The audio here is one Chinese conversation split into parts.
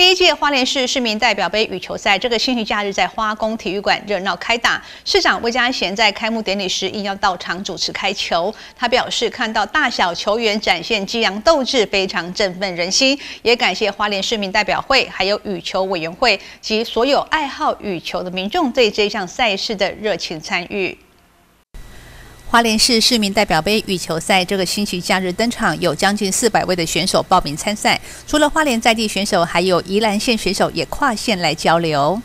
第一届花莲市市民代表杯羽球赛这个星期假日在花宫体育馆热闹开打。市长魏家贤在开幕典礼时应邀到场主持开球。他表示，看到大小球员展现激昂斗志，非常振奋人心。也感谢花莲市民代表会、还有羽球委员会及所有爱好羽球的民众对这项赛事的热情参与。花莲市市民代表杯羽球赛这个星期假日登场，有将近四百位的选手报名参赛。除了花莲在地选手，还有宜兰县选手也跨县来交流。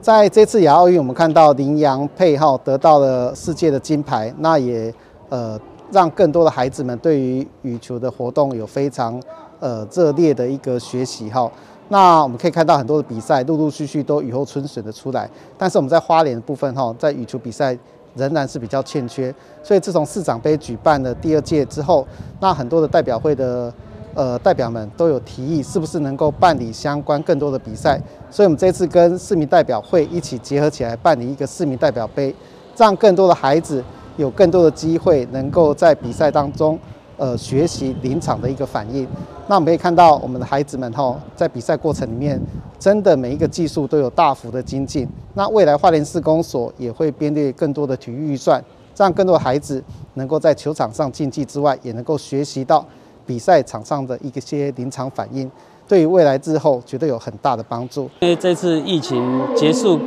在这次亚奥运，我们看到林洋配号得到了世界的金牌，那也呃让更多的孩子们对于羽球的活动有非常呃热烈的一个学习哈。那我们可以看到很多的比赛陆陆续续都雨后春笋的出来，但是我们在花莲的部分哈，在羽球比赛。仍然是比较欠缺，所以自从市长杯举办了第二届之后，那很多的代表会的呃代表们都有提议，是不是能够办理相关更多的比赛？所以我们这次跟市民代表会一起结合起来，办理一个市民代表杯，让更多的孩子有更多的机会，能够在比赛当中。呃，学习临场的一个反应。那我们可以看到，我们的孩子们哈，在比赛过程里面，真的每一个技术都有大幅的精进。那未来花莲市公所也会编列更多的体育预算，让更多的孩子能够在球场上竞技之外，也能够学习到比赛场上的一些临场反应，对于未来之后绝对有很大的帮助。因为这次疫情结束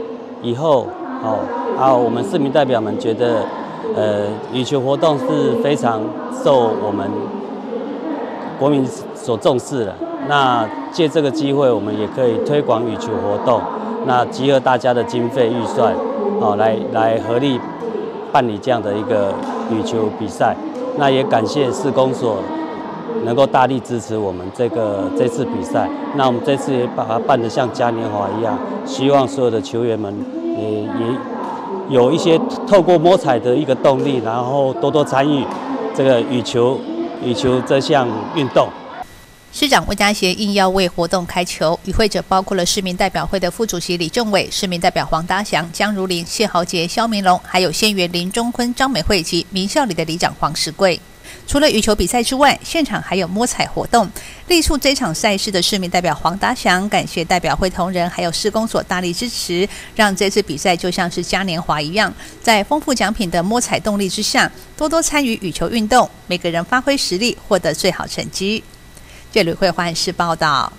以后，哦，啊，我们市民代表们觉得。呃，羽球活动是非常受我们国民所重视的。那借这个机会，我们也可以推广羽球活动，那集合大家的经费预算，哦，来来合力办理这样的一个羽球比赛。那也感谢市公所能够大力支持我们这个这次比赛。那我们这次也把它办得像嘉年华一样，希望所有的球员们也也。有一些透过摸彩的一个动力，然后多多参与这个羽球、羽球这项运动。市长魏家贤应邀为活动开球，与会者包括了市民代表会的副主席李政伟、市民代表黄达祥、江如林、谢豪杰、肖明龙，还有县员林中坤、张美惠及名校里的里长黄石贵。除了羽球比赛之外，现场还有摸彩活动。力促这场赛事的市民代表黄达祥感谢代表会同仁还有施工所大力支持，让这次比赛就像是嘉年华一样，在丰富奖品的摸彩动力之下，多多参与羽球运动，每个人发挥实力，获得最好成绩。这里会换市报道。